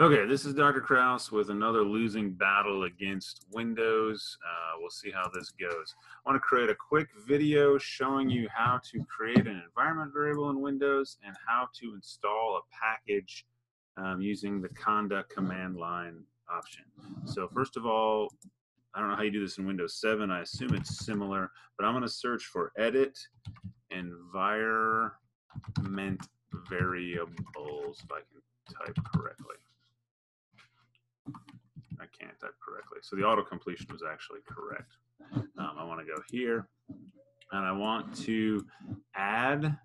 Okay, this is Dr. Krauss with another losing battle against Windows. Uh, we'll see how this goes. I want to create a quick video showing you how to create an environment variable in Windows and how to install a package um, using the conda command line option. So first of all, I don't know how you do this in Windows 7. I assume it's similar, but I'm going to search for edit environment variables if I can type correctly. I can't type correctly. So the auto completion was actually correct. Um, I want to go here and I want to add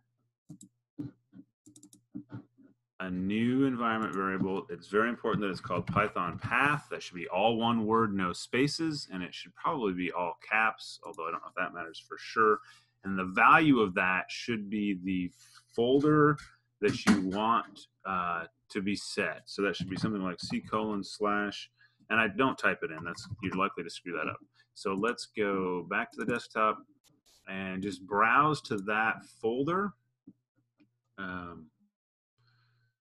a new environment variable. It's very important that it's called Python path. That should be all one word, no spaces, and it should probably be all caps, although I don't know if that matters for sure. And the value of that should be the folder that you want uh, to be set. So that should be something like C colon slash and I don't type it in. That's you're likely to screw that up. So let's go back to the desktop and just browse to that folder. Um,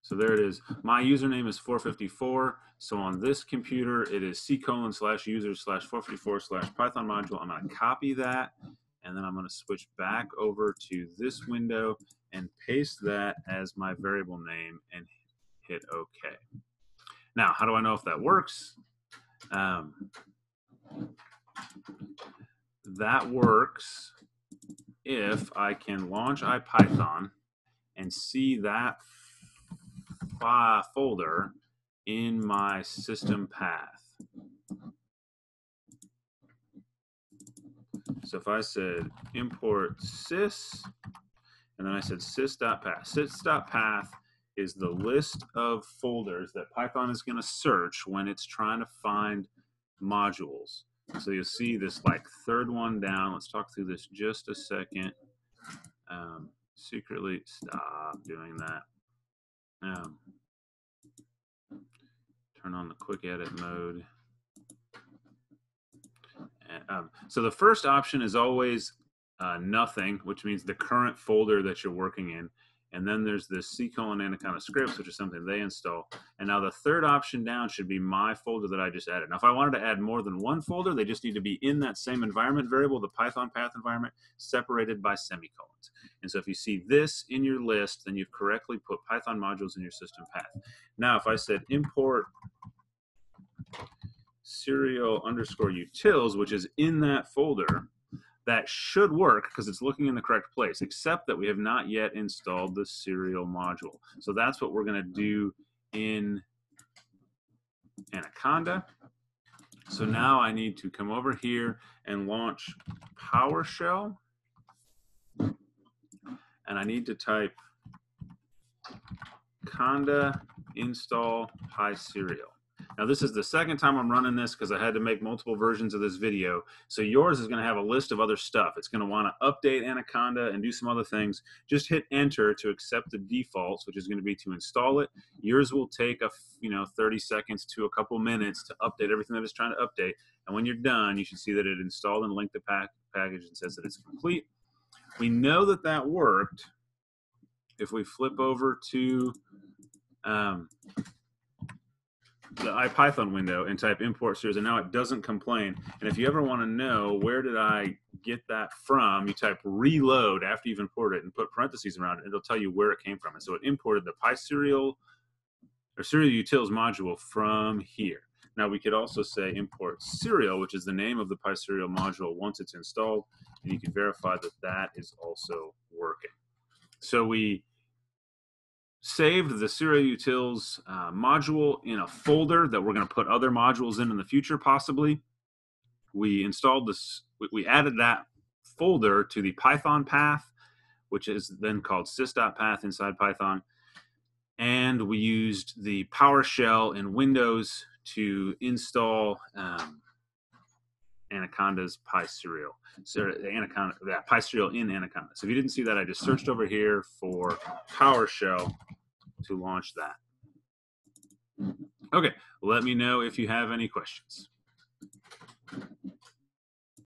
so there it is. My username is 454. So on this computer, it is c colon slash user slash 454 slash Python module. I'm going to copy that, and then I'm going to switch back over to this window and paste that as my variable name and hit OK. Now, how do I know if that works? Um, that works if I can launch IPython and see that folder in my system path. So if I said import sys, and then I said sys.path, sys.path is the list of folders that Python is going to search when it's trying to find modules. So you'll see this like third one down. Let's talk through this just a second. Um, secretly stop doing that. Um, turn on the quick edit mode. Um, so the first option is always uh, nothing, which means the current folder that you're working in. And then there's this C colon Anaconda scripts, which is something they install. And now the third option down should be my folder that I just added. Now, if I wanted to add more than one folder, they just need to be in that same environment variable, the Python path environment, separated by semicolons. And so if you see this in your list, then you've correctly put Python modules in your system path. Now, if I said import serial underscore utils, which is in that folder, that should work because it's looking in the correct place, except that we have not yet installed the serial module. So that's what we're going to do in Anaconda. So now I need to come over here and launch PowerShell. And I need to type conda install PySerial. Now this is the second time I'm running this because I had to make multiple versions of this video. So yours is going to have a list of other stuff. It's going to want to update Anaconda and do some other things. Just hit enter to accept the defaults, which is going to be to install it. Yours will take a you know 30 seconds to a couple minutes to update everything that it's trying to update. And when you're done, you should see that it installed and linked the pack package and says that it's complete. We know that that worked if we flip over to um, the IPython window and type import series, and now it doesn't complain. And if you ever want to know where did I get that from, you type reload after you've imported it and put parentheses around it, it'll tell you where it came from. And so it imported the PySerial or serial utils module from here. Now we could also say import serial, which is the name of the PySerial module once it's installed, and you can verify that that is also working. So we saved the serial utils uh, module in a folder that we're going to put other modules in in the future possibly we installed this we added that folder to the python path which is then called sys.path inside python and we used the powershell in windows to install um, Anaconda's PySerial. So Anaconda, that PySerial in Anaconda. So if you didn't see that, I just searched over here for PowerShell to launch that. Okay, let me know if you have any questions.